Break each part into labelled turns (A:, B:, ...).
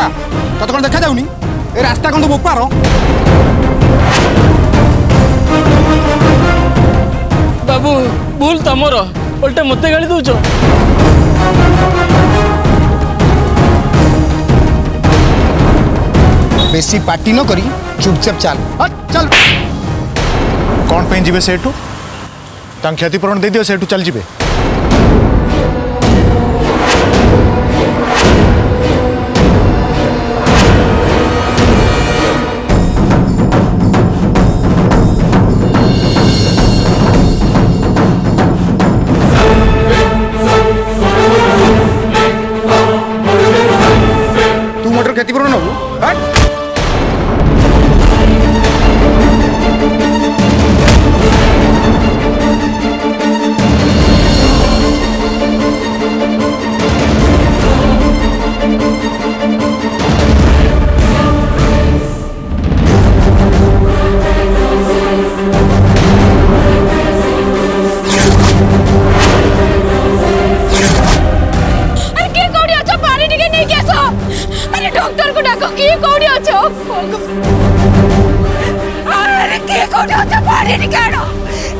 A: বোকা তত কোন দেখা যাওনি এ রাস্তা কোন বোপার
B: বাবু ভুল তোমার উল্টা মতে গালি দৌছ
A: বেশি পার্টি ন করি চুপচাপ চাল চল
C: কোন পেন যাবে সেটু তাং ক্ষতিপূরণ দিয়ে দিও সেটু চাল যাবে
B: no se puede ni quiero.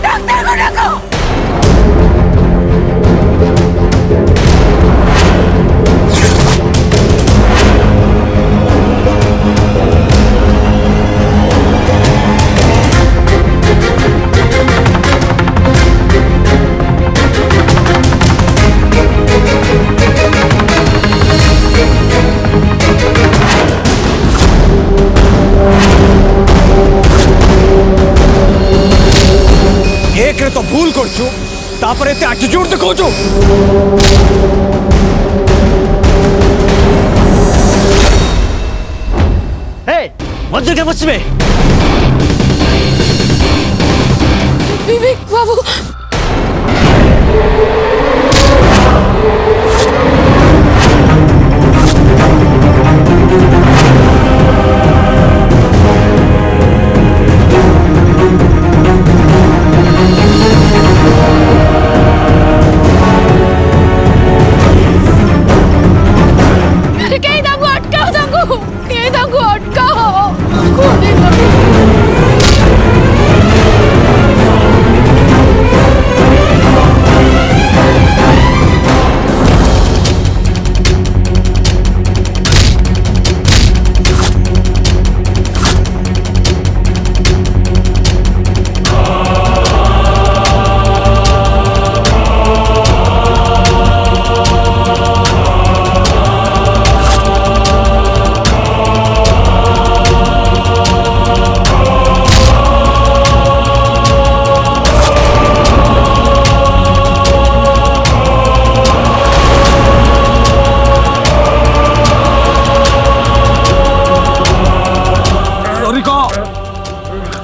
B: ¡No tengo nada!
D: पर एटीट्यूड दिखोजो मध्य के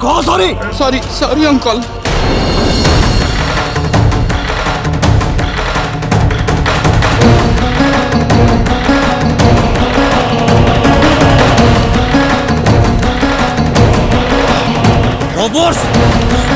D: कहो sorry
E: sorry sorry uncle
D: robots